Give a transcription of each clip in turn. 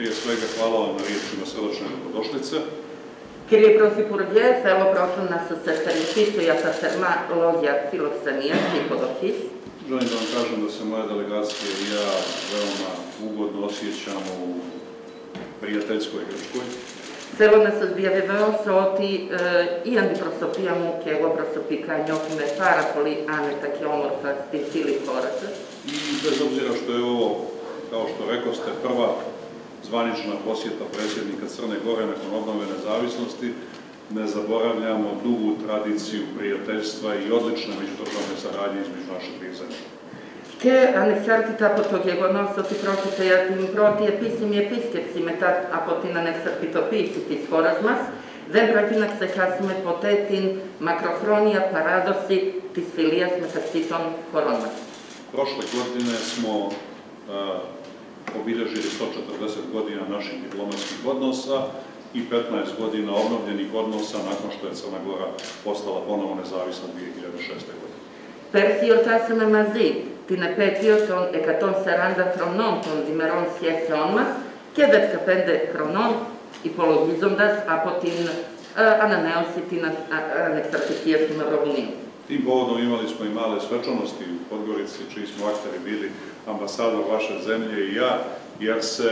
Prije svega hvala vam na riječima srdačne dobrodošlice. Kyrie Prosipurgie, θέλω πρώτον να σας ευχαριστήσω για τα θερμά λόγια φιλοξενίας και υποδοχής. Želim da vam kažem da se moja delegacija i ja veoma ugodno osjećamo u prijateljskoj Grčkoj. Θέλω να σας διαβεβαιώσω ότι ε, η αντιπροσωπεία μου και εγώ προσωπικά νιώθουμε πάρα πολύ άνετα και όμορφα στη φίλη χώρα σας. I bez obzira što je ovo, kao što rekoste, prva zvanična posjeta predsjednika Crne Gore nakon obnove nezavisnosti, ne zaboravljamo dugu tradiciju prijateljstva i odlične međudržavne saradnje između naše tri zemlje. Ќе анексартите апотоги егоносот и проките јатин проти еписим и епискепси метат апотин анексартито писити споразмас, зем бракинак се хасиме потетин, макрохронија, парадоси, тисфилија сме хаститон коронмас. Прошле године смо obilježili 140 godina naših diplomatskih odnosa i 15 godina obnovljenih odnosa nakon što je Crna Gora postala ponovo nezavisna 2006. godine. Persio časele mazi, ti ne od ton e katon seranda kromnom ton dimeron sjese onma, kjeder kapende kromnom i pologizom das apotin eh, ananeosi ti na anexartisijesnim. Tim povodom imali smo i male svečanosti u Podgorici, čiji smo akteri bili ambasador vaše zemlje i ja, jer, se,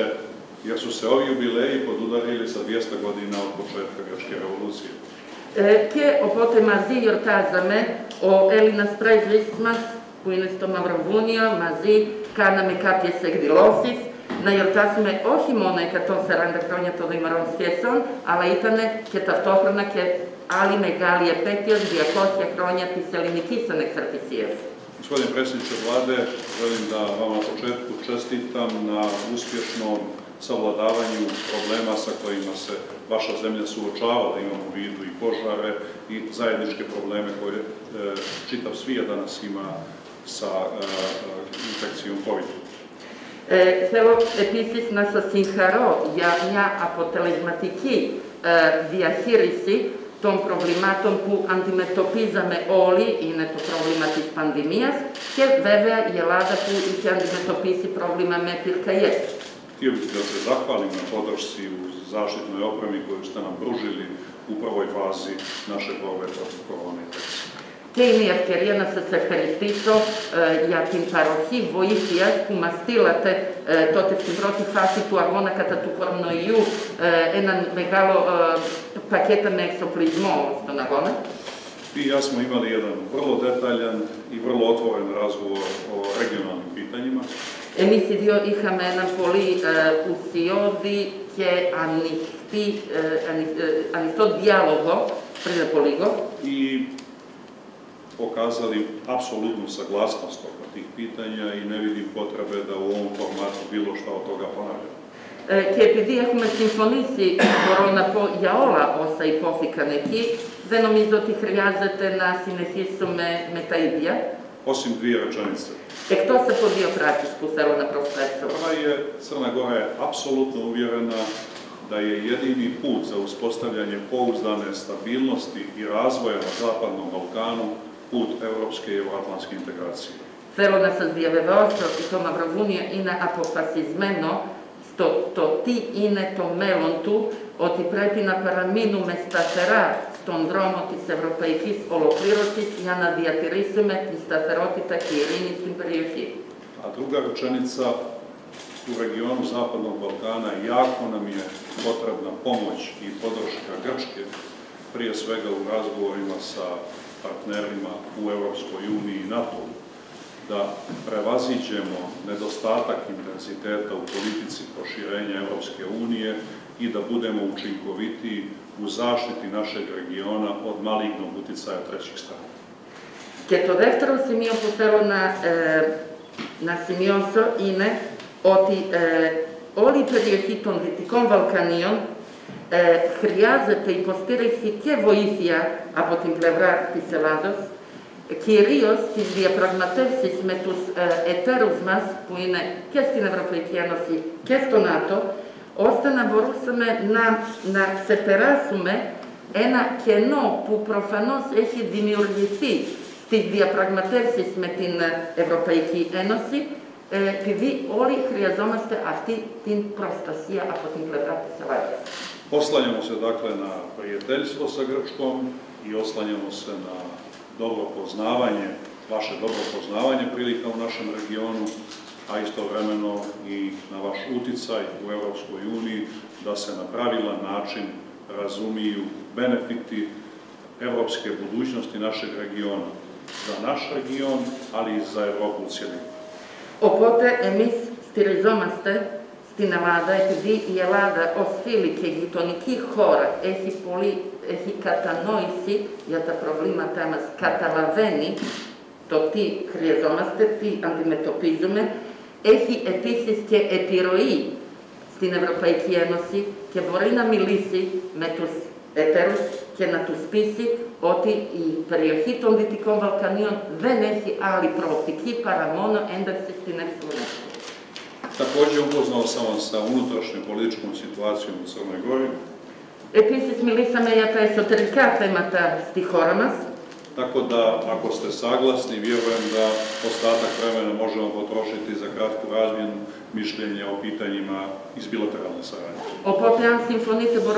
jer su se ovi jubileji podudarili sa 200 godina od početka Grčke revolucije. Ε, και οπότε μαζί γιορτάζαμε, ο Έλληνας πρέσβης μας που είναι στο Μαυροβούνιο, μαζί κάναμε κάποιες εκδηλώσεις, Najobcasime ohim onaj σχέσεων, αλλά ήταν και ταυτόχρονα και άλλη ali επέτειο 200 χρόνια hronjati selinikisanek sarpisijes. Gospodin predsjedniče vlade, želim da vam na početku čestitam na uspješnom savladavanju problema sa kojima se vaša zemlja suočava, da imamo u vidu i požare i zajedničke probleme koje e, čitav svijet danas ima sa e, infekcijom COVID-u. Ε, θέλω επίσης να σας συγχαρώ για μια αποτελεσματική ε, διαχείριση των προβλημάτων που αντιμετωπίζαμε όλοι, είναι το πρόβλημα της πανδημίας και βέβαια η Ελλάδα που είχε αντιμετωπίσει πρόβλημα με πυρκαγιές. Htio bih da se zahvalim na podršci u zaštitnoj opremi koju ste nam pružili u prvoj fazi naše borbe protiv korona infekcije. Και είναι η ευκαιρία να σας ευχαριστήσω ε, για την παροχή βοήθειας που μας στείλατε ε, τότε στην πρώτη φάση του αγώνα κατά του κορονοϊού ε, έναν μεγάλο πακέτο με εξοπλισμό στον αγώνα. Vi i ja smo imali jedan vrlo detaljan i vrlo otvoren razgovor o regionalnim pitanjima. Εμείς οι δύο είχαμε ένα πολύ ε, ουσιώδη και ανοιχτή, ε, ανοιχτό διάλογο πριν από λίγο. I pokazali apsolutnu saglasnost oko tih pitanja i ne vidim potrebe da u ovom formatu bilo šta od toga ponavljamo. Kiedy wyjaśniliśmy komisji korona po jaola osa i posikaneki, zenom izotihrijazate na sinehisu me metaidija? Osim dvije rečenice. E kto se podvio prati selo na prosvetstvo? Prva je Crna Gora je apsolutno uvjerena da je jedini put za uspostavljanje pouzdane stabilnosti i razvoja na Zapadnom Balkanu put evropske i euroatlantske integracije. Celo da naše zdjevevalstvo i to obrazunije i ne apofasizmeno, to ti ine to melontu, oti paraminu mesta statera, ton dromotis evropaikis oloklirotis, jana diatirisime, staterotita kirinisim prijuhi. A druga rečenica, u regionu Zapadnog Balkana jako nam je potrebna pomoć i podrška Grčke, prije svega u razgovorima sa partnerima u Europskoj uniji i NATO da prevaziđemo nedostatak intenziteta u politici proširenja Europske unije i da budemo učinkovitiji u zaštiti našeg regiona od malignog uticaja trećih strana. Και το δεύτερο σημείο που θέλω να, ε, να σημειώσω είναι ότι ε, όλη η περιοχή των Δυτικών Βαλκανίων ε, χρειάζεται υποστήριξη και βοήθεια από την πλευρά της Ελλάδος, κυρίως στις διαπραγματεύσεις με τους ε, εταίρους μας που είναι και στην Ευρωπαϊκή Ένωση και στο ΝΑΤΟ, ώστε να μπορούσαμε να, να ξεπεράσουμε ένα κενό που προφανώς έχει δημιουργηθεί στις διαπραγματεύσεις με την Ευρωπαϊκή Ένωση επειδή όλοι χρειαζόμαστε αυτή την προστασία από την πλευρά της Ελλάδας. Oslanjamo se dakle na prijateljstvo sa Grčkom i oslanjamo se na dobro poznavanje, vaše dobro poznavanje prilika u našem regionu, a istovremeno i na vaš uticaj u Europskoj uniji da se na pravilan način razumiju benefiti evropske budućnosti našeg regiona. Za naš region, ali i za Evropu u cjelini. Οπότε εμείς στηριζόμαστε στην Ελλάδα επειδή η Ελλάδα ως φίλη και γειτονική χώρα έχει, πολύ, έχει κατανόηση για τα προβλήματά μας, καταλαβαίνει το τι χρειαζόμαστε, τι αντιμετωπίζουμε, έχει επίσης και επιρροή στην Ευρωπαϊκή Ένωση και μπορεί να μιλήσει με τους εταίρους και να τους πείσει ότι η περιοχή των Δυτικών Βαλκανίων δεν έχει άλλη προοπτική παρά μόνο ένταξη στην Ευρώπη. Također upoznao sam vas sa unutrašnjom političkom situacijom u Crnoj Gori, Επίσης μιλήσαμε για τα εσωτερικά θέματα στη χώρα μας tako da ako ste saglasni, vjerujem da ostatak vremena možemo potrošiti za kratku razmjenu mišljenja o pitanjima iz bilateralne saradnje. Οπότε αν συμφωνείτε μπορούμε